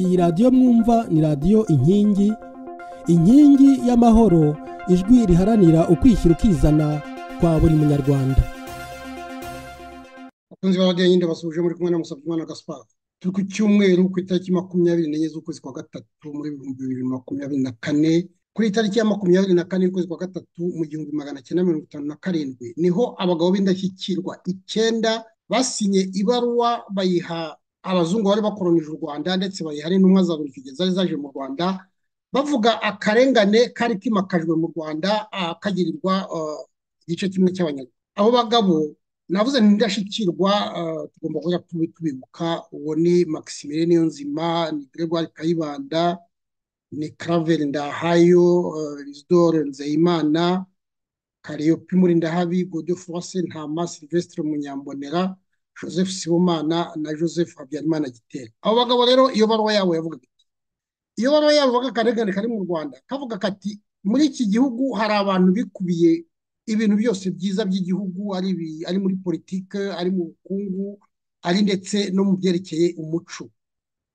iyi radiyo mwumva ni radiyo inkingi. Inkingi y'amahoro ijwi riharanira ukwishyira ukizana kwa buri munyarwanda. Abakunzi ba radiyo nyine basuje muri kumwe na Musabyimana Gaspard. Turi ku cyumweru ku itariki makumyabiri n'enye z'ukwezi kwa gatatu muri ibihumbi bibiri na makumyabiri na kane. Kuri itariki ya makumyabiri na kane y'ukwezi kwa gatatu mu gihumbi magana cyenda mirongo itanu na karindwi ni ho abagabo b'indashyikirwa icyenda basinye ibaruwa bayiha abazungu bari bakoronije u rwanda ndetse bayiha n'intumwa za buri kigezi zaje mu rwanda bavuga akarengane kari kimakajwe mu rwanda kagirirwa igice kimwe cy'abanyarwanda. Abo bagabo navuze ni indashyikirwa tugomba kujya tubibuka. Uwo ni maximile niyonzima ni gregoire kayibanda ni claver ndahayo isidore nzeyimana kariyopi murindahabi godefroise ntama silvestre munyambonera joseph sibomana na joseph habyarimana gitera. Abo bagabo rero iyo baruwa yabo yavugaga iyo baruwa yabo bavuga akarengane kari mu rwanda kavuga kati muri iki gihugu hari abantu bikubiye ibintu byose byiza by'igihugu ari muri politike ari mu bukungu ari ndetse no mu byerekeye umuco.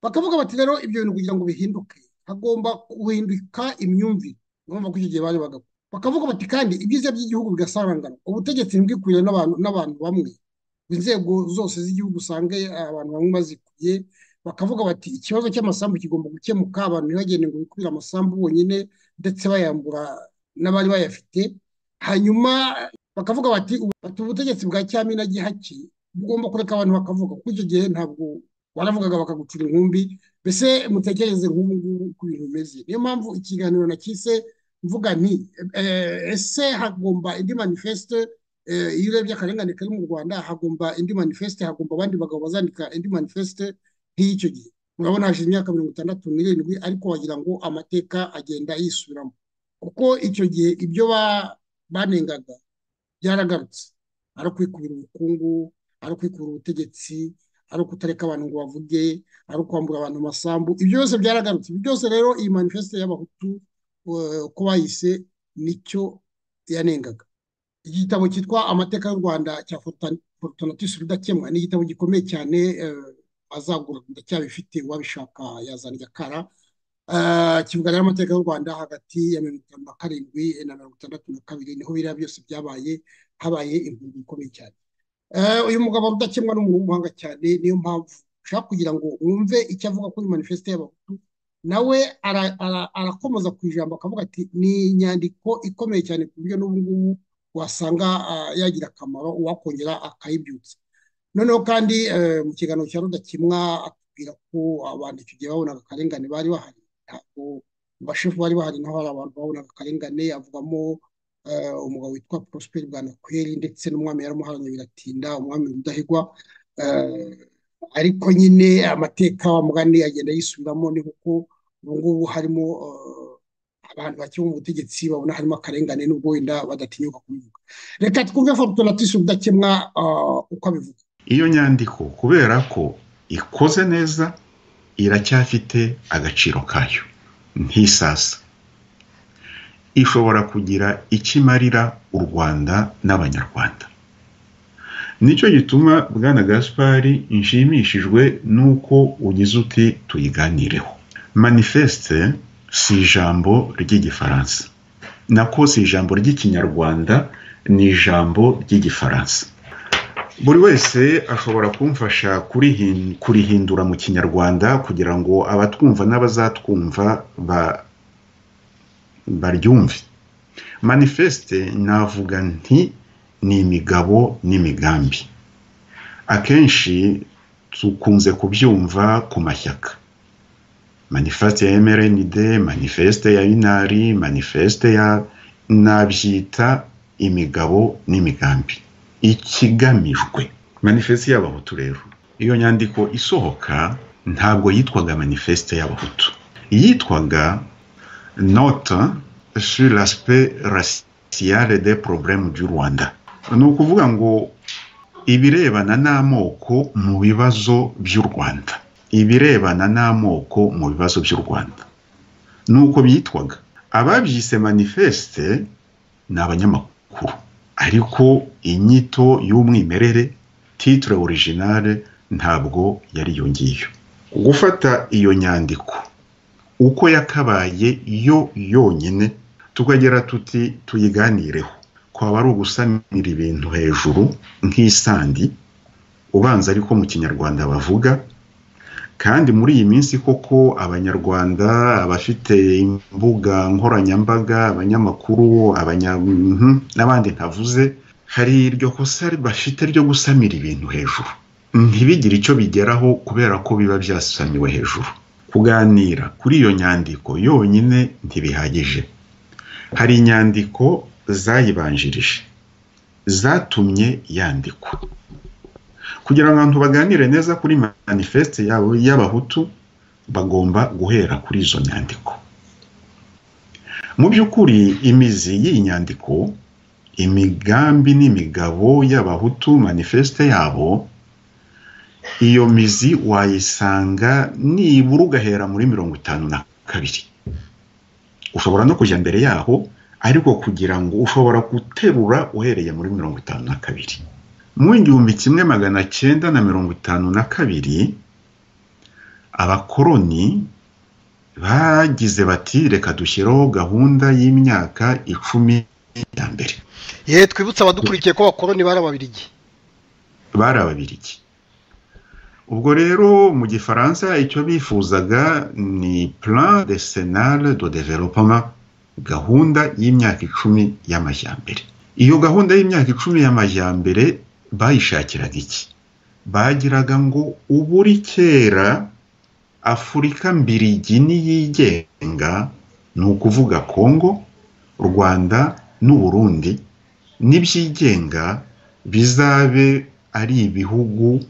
Bakavuga bati rero ibyo bintu kugira ngo bihinduke hagomba guhinduka imyumvire. Urumva ko icyo gihe bari bagabo. Bakavuga bati kandi ibyiza by'igihugu bigasarangana ubutegetsi ntibwikuye n'abantu bamwe. Inzego zose z'igihugu usange abantu bamwe bazikuye bakavuga bati ikibazo cy'amasambu kigomba gukemuka abantu ntibagende ngo bikubire amasambu bonyine ndetse bayambura n'abari bayafite. Hanyuma bakavuga bati ubutegetsi bwa cyamina gihaki bugomba kureka abantu bakavuga. Kuko icyo gihe ntabwo waravugaga bakagucura inkumbi mbese mutekereze nk'ubu ngubu uko ibintu bimeze. Niyo mpamvu ikiganiro nakise mvuga nti ese hagomba indi manifeste iyo urebye akarengane kari mu rwanda hagomba indi manifeste hagomba abandi bagabo bazandika indi manifeste nk'iy'icyo gihe. Murabona hashize imyaka mirongo itandatu n'irindwi ariko wagira ngo amateka agenda yisubiramo. Kuko icyo gihe ibyo banengaga byaragarutse. Ari ukwikubira ubukungu ari ukwikubira ubutegetsi ari ukutareka abantu ngo bavuge ari ukwambura abantu amasambu. Ibyo byose byaragarutse. Ibyo byose rero iyi manifeste y'abahutu uko bayise ni cyo yanengaga. Igitabo cyitwa amateka y'u rwanda cya fortunatus rudakemwa. Ni igitabo gikomeye cyane azagura ndacyabifite uwabishaka yazana kara kivuga rero amateka y'u rwanda hagati ya mirongo itanu na karindwi na mirongo itandatu na kabiri ni ho biriya byose byabaye habaye impunzi ikomeye cyane. Uyu mugabo rudakemwa ni umuntu w'umuhanga cyane niyo mpamvu ushaka kugira ngo wumve icyo avuga kuri manifeste y'abahutu. Nawe arakomeza ku ijambo akavuga ati ni inyandiko ikomeye cyane ku buryo n'ubu ngubu wasanga yagira akamaro uwakongera akayibyutsa. Noneho kandi mu kiganiro cya rudakemwa atubwira ko abantu icyo gihe babonaga akarengane bari bahari. Ntabwo bashefu bari bahari naho hari abantu babonaga akarengane. Avugamo umugabo witwa Prosper Bwanakweri ndetse n'umwami yaramuharanye biratinda umwami Rudahigwa. Ariko nyine amateka wa mugani agenda yisubiramo ni kuko ubu ngubu harimo abantu bake mu butegetsi babona harimo akarengane n'ubwo wenda badatinyuka kubivuga. Reka twumve Fortunatus Rudakemwa uko abivuga. Iyo nyandiko kubera ko ikoze neza iracyafite agaciro kayo. Ntisasa ishobora kugira icyo imarira u rwanda n'abanyarwanda. Nicyo gituma bwana gaspari nshimishijwe n'uko ugize uti tuyiganireho. Manifeste si ijambo ry'igifaransa. Nako si ijambo ry'ikinyarwanda ni ijambo ry'igifaransa. Buri wese ashobora kumfasha kurihindura mu kinyarwanda kugira ngo abatwumva n'abazatwumva baryumve. Manifeste navuga nti ni imigabo n'imigambi. Akenshi dukunze kubyumva ku mashyaka. Manifeste ya mrnd manifeste ya inari manifeste ya nabyita imigabo n'imigambi. Ikigamijwe. Manifeste y'abahutu rero. Iyo nyandiko isohoka ntabwo yitwaga manifeste y'abahutu. Yitwaga note sur l'aspect racial des problèmes du rwanda. Ni ukuvuga ngo ibirebana n'amoko mu bibazo by'u rwanda. Ibirebana n'amoko mu bibazo by'u rwanda. Ni uko byitwaga ababyise manifeste ni abanyamakuru. Ariko inyito y'umwimerere titire originale ntabwo yari iyo ngiyo. Gufata iyo nyandiko. Uko yakabaye yo yonyine tukagira tuti tuyiganireho. Kwaba ari ugusamira ibintu hejuru nk'isandi ubanza ariko mu kinyarwanda bavuga kandi muri iyi minsi koko abanyarwanda abafite imbuga nkoranyambaga abanyamakuru n'abandi ntavuze hari iryo kosa bafite ryo gusamira ibintu hejuru. Ntibigire icyo bigeraho kubera ko biba byasamiwe hejuru. Kuganira kuri iyo nyandiko yonyine ntibihagije. Hari inyandiko zayibanjirije. Zatumye yandikwa. Kugira ngo abantu baganire neza kuri manifeste yabo y'abahutu bagomba guhera kuri izo nyandiko. Mu by'ukuri imizi y'iyi nyandiko imigambi n'imigabo y'abahutu manifeste yabo iyo mizi wayisanga nibura ugahera muri mirongo itanu na kabiri. Ushobora no kujya mbere yaho ariko kugira ngo ushobora guterura uhereye muri mirongo itanu na kabiri. Mu igihumbi kimwe magana cyenda na mirongo itanu na kabiri abakoroni bagize bati reka dushyiraho gahunda y'imyaka icumi ya mbere. Ye twibutse abadukurikiye ko abakoroni bari ababirigi. Bari ababirigi. Ubwo rero mu gifaransa icyo bifuzaga ni plan decenal de development gahunda y'imyaka icumi y'amajyambere. Iyo gahunda y'imyaka icumi y'amajyambere bayishakiraga iki bagiraga ngo uburi kera afurika mbirigi niyigenga ni ukuvuga kongo rwanda n'uburundi. N'ibyigenga bizabe ari ibihugu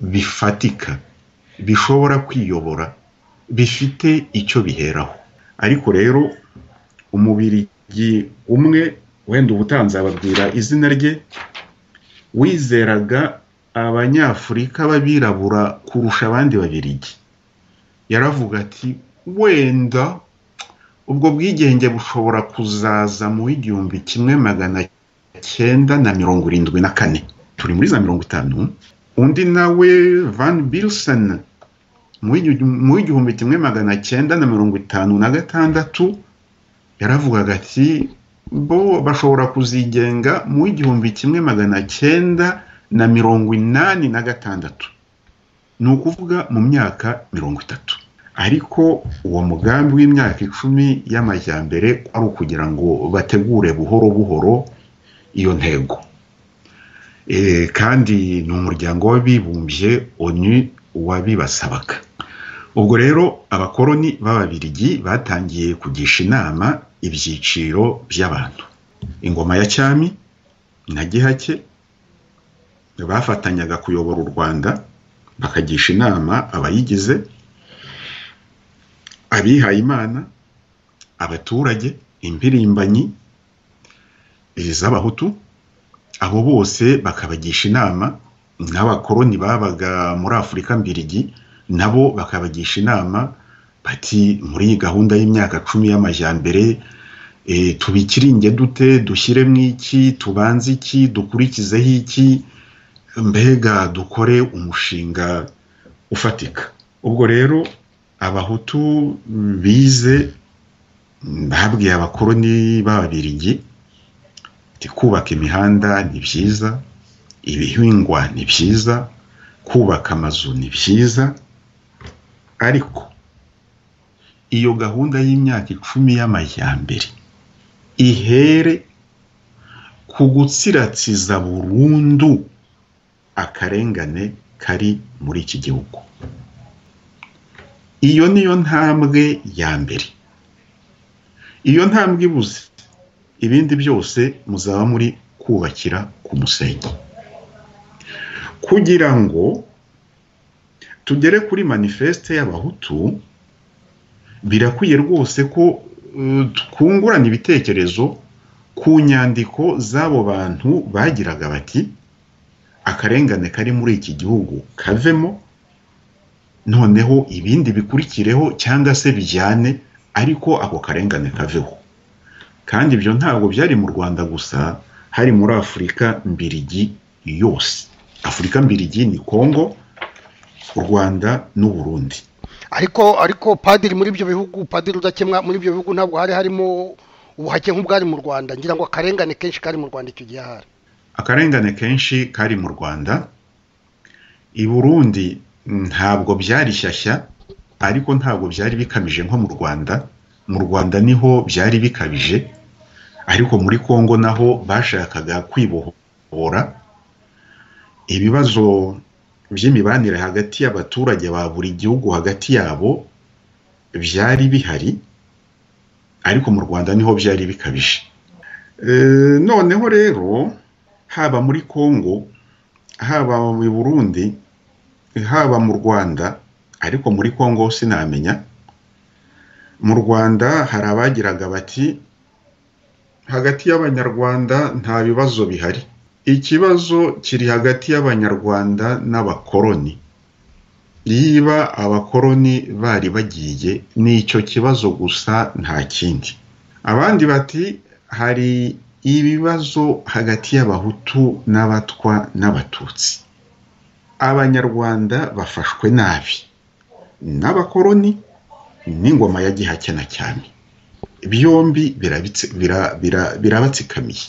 bifatika bishobora kwiyobora bifite icyo biheraho. Ariko rero umubirigi umwe wenda ubutanzi ababwira izina rye wizeraga abanyafurika b'abirabura kurusha abandi babirigi. Yaravuga ati wenda ubwo bwigenge bushobora kuzaza mu w'igihumbi kimwe magana cyenda na mirongo irindwi na kane. Turi muri za mirongo itanu. Undi nawe van bilson mu w'igihumbi kimwe magana cyenda na mirongo itanu na gatandatu yaravugaga ati bo bashobora kuzigenga mu w'igihumbi kimwe magana cyenda na mirongo inani na gatandatu. Ni ukuvuga mu myaka mirongo itatu. Ariko uwo mugambi w'imyaka icumi y'amajyambere ari ukugira ngo bategure buhoro buhoro iyo ntego. Kandi ni umuryango w'abibumbye onu wabibasabaga ubwo rero abakoroni b'ababirigi batangiye kugisha inama ibyiciro by'abantu. Ingoma ya cyami na gihake bafatanyaga kuyobora u rwanda bakagisha inama abayigize abihaye imana abaturage impirimbanyi z'abahutu abo bose bakabagisha inama n'abakoroni babaga muri afurika mbirigi nabo bakabagisha inama bati muri iyi gahunda y'imyaka cumi y'amajyambere tubikiringe dute? Dushyiremo iki? Tubanze iki? Dukurikizeho iki? Mbega dukore umushinga ufatika. Ubwo rero abahutu bize babwiye abakoroni b'ababirigi kubaka imihanda ni byiza ibihingwa ni byiza kubaka amazu ni byiza ariko iyo gahunda y'imyaka icumi y'amajyambere ihere ku gutsiratsiza burundu akarengane kari muri iki gihugu. Iyo niyo ntambwe ya mbere. Iyo ntambwe ibuze ibindi byose muzaba muri kubakira ku musenyi. Kugira ngo tugere kuri manifeste y'abahutu birakwiye rwose ko twungurana ibitekerezo ku nyandiko z'abo bantu bagiraga bati akarengane kari muri iki gihugu kavemo noneho ibindi bikurikireho cyangwa se bijyane ariko ako karengane kaveho. Kandi ibyo ntabwo byari mu rwanda gusa hari muri afurika mbirigi yose. Afurika mbirigi ni kongo u rwanda n'uburundi. Ariko ariko padiri muri ibyo bihugu padiri udakemwa muri ibyo bihugu ntabwo hari harimo ubuhake nk'ubwari mu rwanda. Ngira ngo akarengane kenshi kari mu rwanda icyo gihe ahari. Akarengane kenshi kari mu rwanda. I burundi ntabwo byari shyashya ariko ntabwo byari bikamije nko mu rwanda. Mu rwanda ni ho byari bikabije ariko muri congo naho bashakaga kwibohora. Ibibazo by'imibanire hagati y'abaturage ba buri gihugu hagati yabo byari bihari ariko mu rwanda ni ho byari bikabije. Noneho rero haba muri congo haba mu burundi haba mu rwanda ariko muri congo sinamenya. Mu rwanda hari abagiraga bati hagati y'abanyarwanda nta bibazo bihari. Ikibazo kiri hagati y'abanyarwanda n'abakoroni niba abakoroni bari bagiye ni icyo kibazo gusa nta kindi. Abandi bati hari ibibazo hagati y'abahutu n'abatwa n'abatutsi. Abanyarwanda bafashwe nabi. N'abakoroni n'ingoma ya gihakena cyane. Byombi birabatsikamiye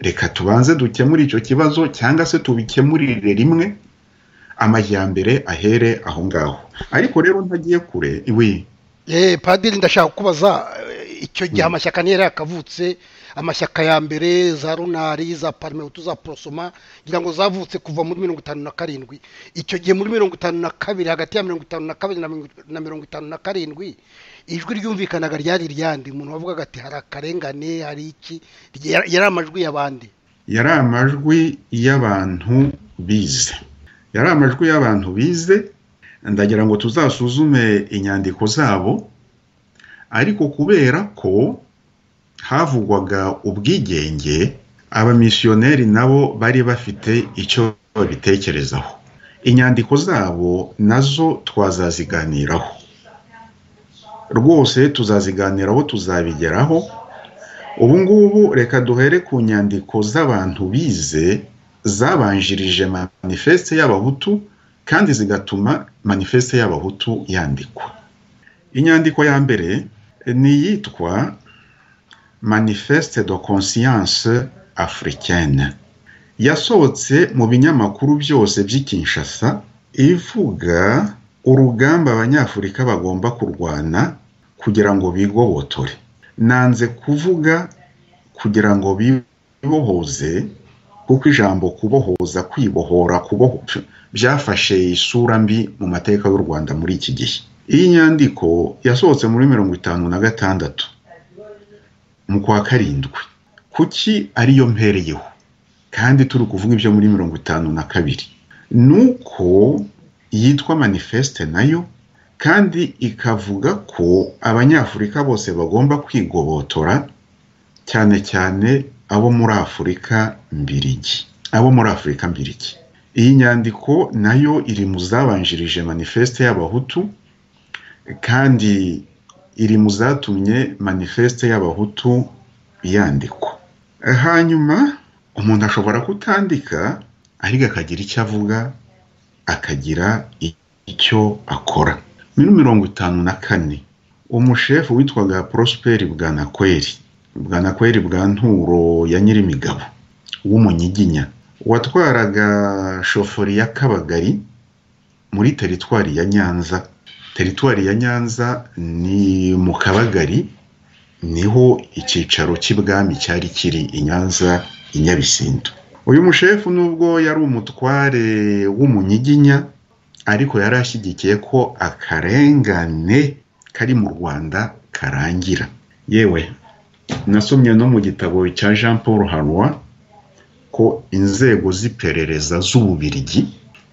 reka tubanze dukemure icyo kibazo cyangwa se tubikemurire rimwe amajyambere ahere aho ngaho. Ariko rero ntagiye kure iwe. Padiri ndashaka kubaza icyo gihe amashyaka niyo yari yakavutse amashyaka ya mbere za runari za parimehutu za porosoma ngira ngo zavutse kuva muri mirongo itanu na karindwi. Icyo gihe muri mirongo itanu na kabiri hagati ya mirongo itanu na kabiri na mirongo itanu na karindwi ijwi ryumvikanaga ryari iryandi umuntu wavugaga ati hari akarengane hari iki? Yari amajwi y'abandi. Yari amajwi y'abantu bize. Yari amajwi y'abantu bize. Ndagira ngo tuzasuzume inyandiko zabo. Ariko kubera ko havugwaga ubwigenge abamisiyoneri nabo bari bafite icyo babitekerezaho. Inyandiko zabo na zo twazaziganiraho. Rwose tuzaziganiraho tuzabigeraho. Ubu ngubu reka duhere ku nyandiko z'abantu bize zabanjirije manifeste y'abahutu kandi zigatuma manifeste y'abahutu yandikwa. Inyandiko ya mbere ni iyitwa manifeste de conscience africaine. Yasohotse mu binyamakuru byose by'i Kinshasa ivuga urugamba abanyafurika bagomba kurwana kugira ngo bigobotore nanze kuvuga kugira ngo bibohoze kuko ijambo kubohoza kwibohora byafashe isura mbi mu mateka y'u rwanda muri iki gihe. Iyi nyandiko yasohotse muri mirongo itanu na gatandatu mu kwa karindwi. Kuki ariyo mpereyeho? Kandi turi kuvuga ibyo muri mirongo itanu na kabiri. Ni uko yitwa manifeste na yo kandi ikavuga ko abanyafurika bose bagomba kwigobotora cyane cyane abo muri afurika mbirigi. Abo muri afurika mbirigi. Iyi nyandiko na yo iri mu zabanjirije manifeste y'abahutu kandi iri mu zatumye manifeste y'abahutu yandikwa. Hanyuma umuntu ashobora kutandika ariko akagira icyo avuga akagira icyo akora. Muri mirongo itanu na kane. Umushefu witwaga prosperi bwanakweri. Bwanakweri bwa nturo ya nyirimigabo w'umunyiginya watwaraga shoferi ya kabagari muri teritwari ya nyanza. Teritwari ya nyanza ni mu kabagari ni ho icyicaro cy'ibwami cyari kiri i nyanza i nyabisindu. Uyu mushefu nubwo yari umutware w'umunyiginya ariko yari ashyigikiye ko akarengane kari mu rwanda karangira. Yewe nasomye no mu gitabo cya jean paul harwa ko inzego z'iperereza z'ububirigi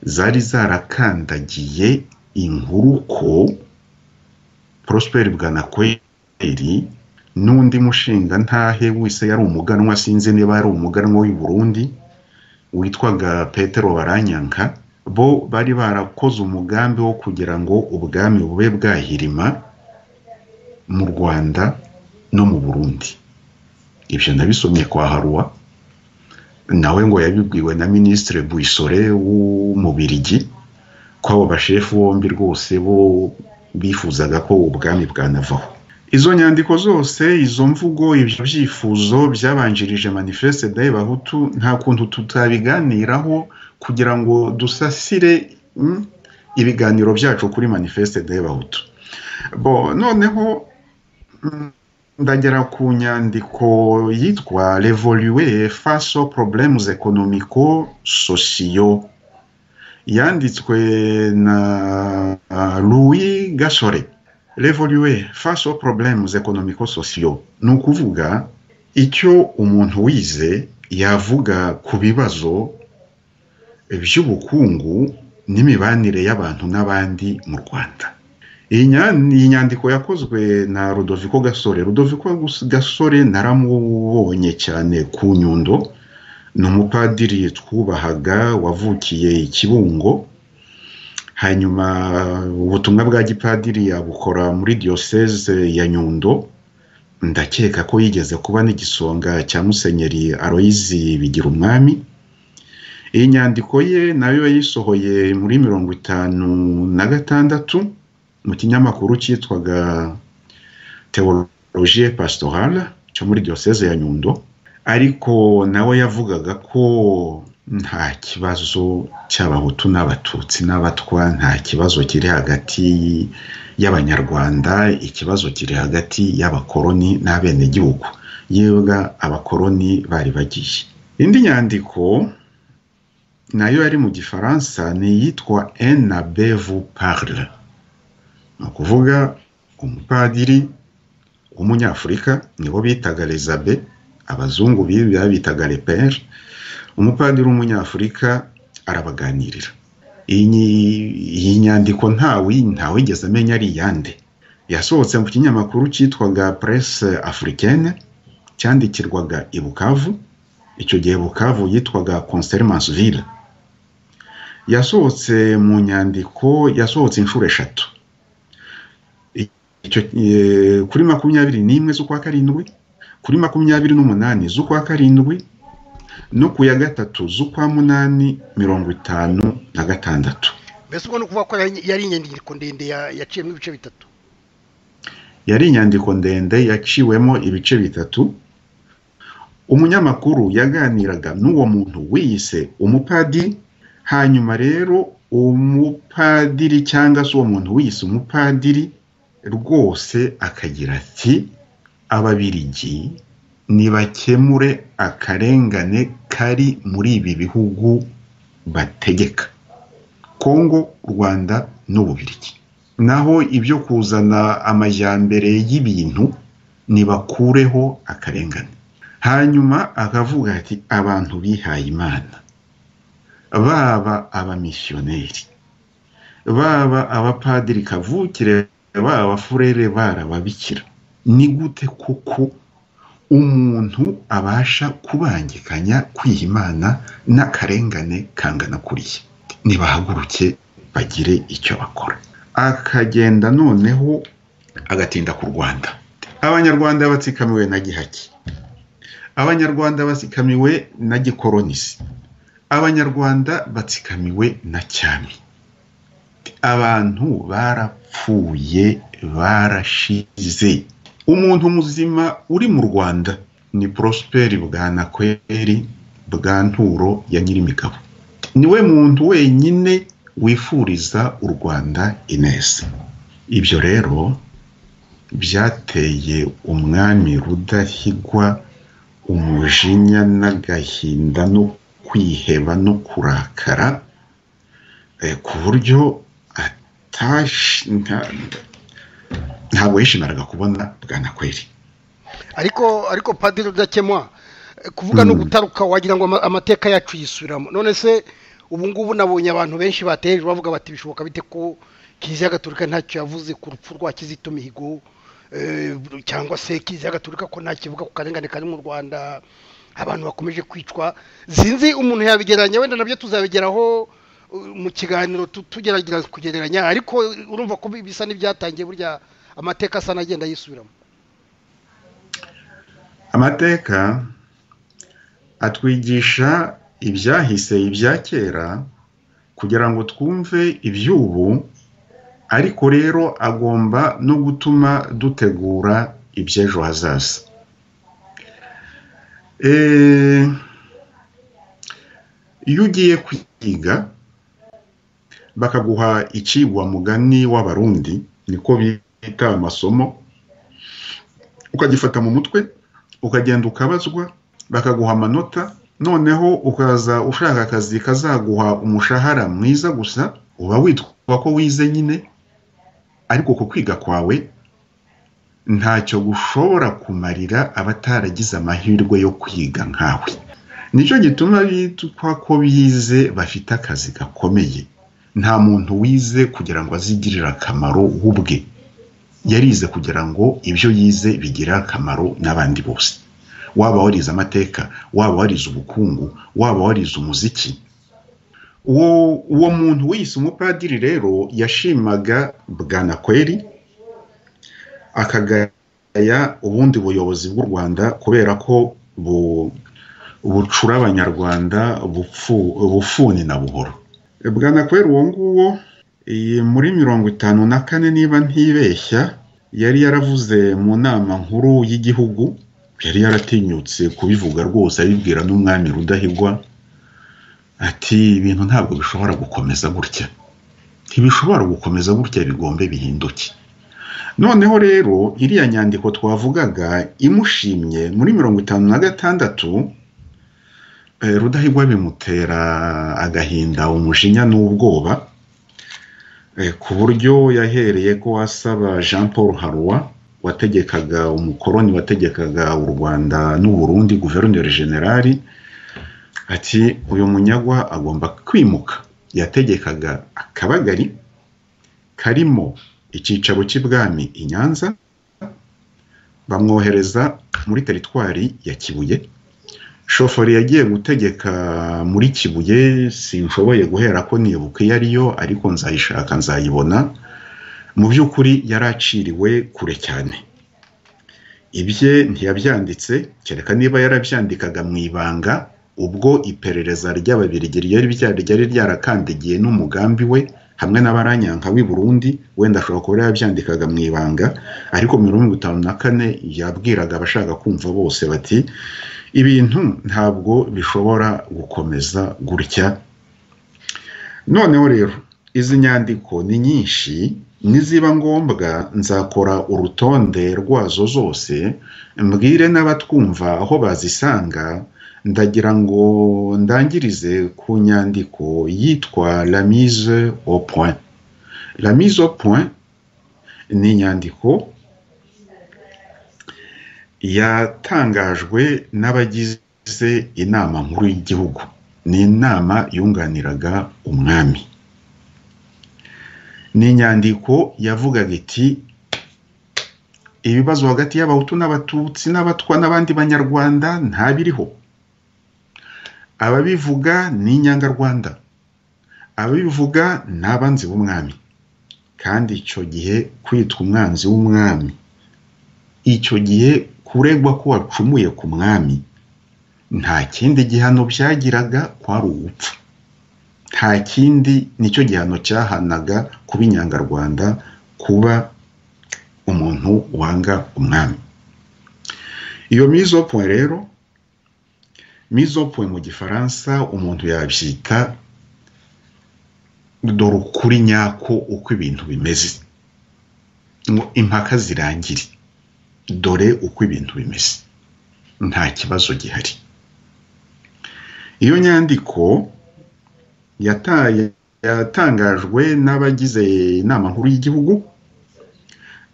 zari zarakandagiye inkuru ko prosperi bwanakweri n'undi mushinga ntahe wese yari umuganwa sinzi niba yari umuganwa w'i Burundi witwaga petero baranyanka bo bari barakoze umugambi wo kugira ngo ubwami bube bwahirima mu rwanda no mu burundi. Ibyo nabisomye kwa haruwa nawe ngo yabibwiwe na minisitiri buisore w'umubirigi ko abo bashefu bombi rwose bo bifuzaga ko ubwami bwanavaho. Izo nyandiko zose izo mvugo ibyo byifuzo byabanjirije manifeste dayi bahutu nta kuntu tutabiganiraho kugira ngo dusasire ibiganiro byacu kuri manifeste dayi bahutu bo noneho ndagera ku nyandiko yitwa revolue face aux problèmes économico sociaux. Yanditswe na louis gasore revolue face aux problèmes économico sociaux. Ni ukuvuga icyo umuntu wize yavuga ku bibazo by'ubukungu n'imibanire y'abantu n'abandi mu rwanda. Iyi nyandiko yakozwe na rudoviko gasore. Rudoviko gasore naramubonye cyane ku nyundo. Ni umupadiri twubahaga wavukiye ikibungo hanyuma ubutumwa bwa gipadiri yabukora muri diyoseze ya nyundo. Ndakeka ko yigeze kuba n'igisonga cya musenyeri aroyizi bigira umwami iyi nyandiko ye na yo yayisohoye muri mirongo itanu na gatandatu mu kinyamakuru cyitwaga teologie pastorale cyo muri diyoseze ya nyundo. Ariko nawe yavugaga ko nta kibazo cy'abahutu n'abatutsi n'abatwa nta kibazo kiri hagati y'abanyarwanda ikibazo kiri hagati y'abakoroni n'abenegihugu. Yebwa abakoroni bari bagiye. Indi nyandiko na yo yari mu gifaransa ni iyitwa ena bevu parle. Ni ukuvuga umupadiri w'umunyafurika nibo bitaga rezabe abazungu bitaga repere umupadiri w'umunyafurika arabaganirira. Iyi nyandiko ntawigeze amenya ari iyande yasohotse mu kinyamakuru cyitwaga presse africaine cyandikirwaga i bukavu. Icyo gihe bukavu yitwaga consermansville yasohotse mu nyandiko yasohotse inshuro eshatu. Kuri makumyabiri n'imwe z'ukwa karindwi kuri makumyabiri n'umunani z'ukwa karindwi no ku ya gatatu z'ukwa munani mirongo itanu na gatandatu. Mbese ubwo ni ukuvuga ko yari inyandiko ndende yaciyemo ibice bitatu? Yari inyandiko ndende yaciwemo ibice bitatu. Umunyamakuru yaganiraga n'uwo muntu wiyise umupadiri hanyuma rero umupadiri cyangwa se uwo muntu wiyise umupadiri rwose akagira ati ababirigi ntibakemure akarengane kari muri ibi bihugu bategeka. Kongo rwanda n'ububirigi. Naho ibyo kuzana amajyambere y'ibintu nibakureho akarengane. Hanyuma akavuga ati abantu bihaye imana. Baba abamisiyoneri baba abapadiri kavukire baba abafurere barababikira. Ni gute kuko umuntu abasha kubangikanya kwiha imana n'akarengane kangana kuriya? Nibahaguruke bagire icyo bakora. Akagenda noneho agatinda ku rwanda. Abanyarwanda batsikamiwe na gihaki. Abanyarwanda batsikamiwe na gikolonisi. Abanyarwanda batsikamiwe na cyami. Abantu barapfuye barashize. Umuntu muzima uri mu rwanda ni prosperi bwanakweri bwa nturo ya nyirimigabo. Niwe muntu wenyine wifuriza u rwanda ineza ibyo rero byateye umwami rudahigwa umujinya n'agahinda no kwiheba no kurakara ku buryo ntabwo yishimiraga kubona bwanakweri ariko ariko padiri udakemwa kuvuga no gutaruka wagira ngo amateka yacu yisubiramo. None se ubu ngubu nabonye abantu benshi bateye bavuga bati bishoboka bite ko kiliziya gatolika ntacyo yavuze ku rupfu rwa kizito mihigo cyangwa se kiliziya gatolika ko ntakivuga ku karengane kari mu rwanda? Abantu bakomeje kwicwa. Sinzi umuntu yabigereranya wenda na byo tuzabigeraho mu kiganiro tugerageza kugereranya ariko urumva ko bisa n'ibyatangiye burya amateka asa n'agenda yisubiramo. Amateka atwigisha ibyahise ibya kera kugira ngo twumve iby'ubu ariko rero agomba no gutuma dutegura iby'ejo hazaza. Iyo ugiye kwiga bakaguha mugani w'abarundi niko bita amasomo ukagifata mu mutwe ukagenda ukabazwa bakaguha amanota noneho ukaza ushaka akazi kazaguha umushahara mwiza gusa uba witwa ko wize nyine ariko ku kwiga kwawe ntacyo gushobora kumarira abataragize amahirwe yo kwiga nkawe. Nicyo gituma bitwa ko bize bafite akazi gakomeye. Nta muntu wize kugira ngo azigirire akamaro ubwe. Yarize kugira ngo ibyo yize bigire akamaro n'abandi bose. Waba warize amateka waba warize ubukungu waba warize umuziki. Uwo muntu wiyise umupadiri rero yashimaga bwanakweri akagaya ubundi buyobozi bw'u rwanda kubera ko bucura abanyarwanda bufuni na buhoro. Bwanakweri uwo nguwo muri mirongo itanu na kane niba ntibeshya yari yaravuze mu nama nkuru y'igihugu yari yaratinyutse kubivuga rwose abibwira n'umwami rudahigwa ati ibintu ntabwo bishobora gukomeza gutya. Ntibishobora gukomeza gutya bigombe bihinduke. Noneho rero iriya nyandiko twavugaga imushimye muri mirongo itanu na gatandatu rudahigwa bimutera agahinda umujinya n'ubwoba ku buryo yahereye ko asaba jean paul haruwa wategekaga umukoroni wategekaga u rwanda n'uburundi guverineri generali ati uyu munyagwa agomba kwimuka. Yategekaga akabagari karimo icyicaro cy'ibwami i nyanza bamwohereza muri teritwari ya kibuye. Shoferi yagiye gutegeka muri kibuye sinshoboye guhera ko nibuka iyo ariyo ariko nzayishaka nzayibona. Mu by'ukuri yari aciriwe kure cyane. Ibye ntiyabyanditse kereka niba yarabyandikaga mu ibanga ubwo iperereza ry'ababirigi ryari ryarakandagiye n'umugambi we hamwe n'abaranyanka w'i Burundi wenda ashobora kuba yabyandikaga mu ibanga ariko mirongo itanu na kane yabwiraga abashaka kumva bose bati ibintu ntabwo bishobora gukomeza gutya. Noneho rero izi nyandiko ni nyinshi niziba ngombwa nzakora urutonde rwazo zose mbwire n'abatwumva aho bazisanga ndagira ngo ndangirize ku nyandiko yitwa la mise au point. La mise au point ni inyandiko yatangajwe n'abagize inama nkuru y'igihugu. Ni inama yunganiraga umwami. Ni inyandiko yavugaga iti ibibazo hagati y'abahutu n'abatutsi n'abatwa n'abandi banyarwanda ntabiriho. Ababivuga ni inyangarwanda ababivuga ni abanzi b'umwami. Kandi icyo gihe kwitwa umwanzi w'umwami icyo gihe kuregwa ko wacumuye ku mwami nta kindi gihano byagiraga kwari ubupfu nta kindi ni cyo gihano cyahanaga kuba inyangarwanda kuba umuntu wanga umwami. Iyo mizopo rero mizopo mu gifaransa umuntu yabyita dore ukuri nyako uko ibintu bimeze. Ngo impaka zirangire. Dore uko ibintu bimeze. Nta kibazo gihari. Iyo nyandiko yatangajwe n'abagize inama nkuru y'igihugu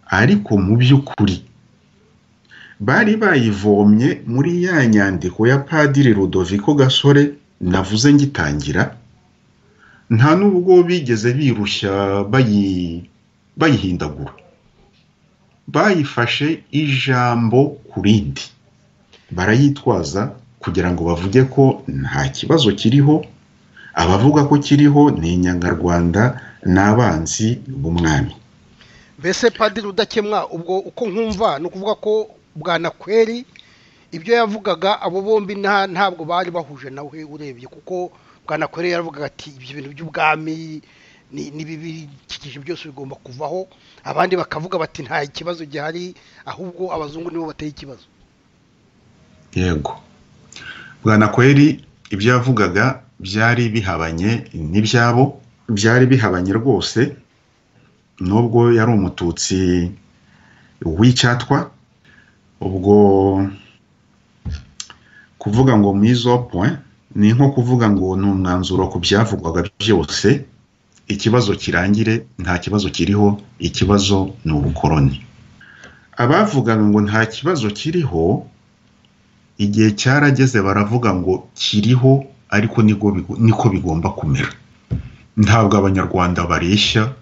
ariko mu by'ukuri bari bayivomye muri ya nyandiko ya padiri Rudoviko gasore navuze ngitangira nta n'ubwo bigeze birushya bayihindagura. Bayifashe ijambo ku rindi barayitwaza kugira ngo bavuge ko nta kibazo kiriho. Abavuga ko kiriho ni inyangarwanda n'abanzi b'umwami. Mbese padiri udakemwa ubwo uko nkumva ni ukuvuga ko bwanakweri ibyo yavugaga abo bombi ntabwo bari bahuje nawe urebye kuko bwanakweri yaravugaga ati ibyo bintu by'ubwami n'ibibikikije byose bigomba kuvaho. Abandi bakavuga bati nta kibazo gihari ahubwo abazungu nibo bateye ikibazo. Yego. Bwana kweri ibyo yavugaga byari bihabanye n'ibyabo byari bihabanye rwose nubwo yari umututsi w'icyatwa ubwo kuvuga ngo mizo point ni nko kuvuga ngo ni umwanzuro ku byavugwaga byose ikibazo kirangire nta kibazo kiriho ikibazo ni ubukoroni. Abavugaga ngo nta kibazo kiriho igihe cyarageze baravuga ngo kiriho ariko niko bigomba kumera. Ntabwo abanyarwanda bareshya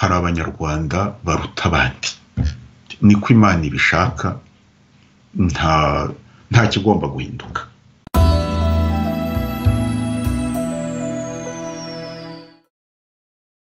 hari abanyarwanda baruta abandi. Niko imana ibishaka 嗯，他那就管不归印度了。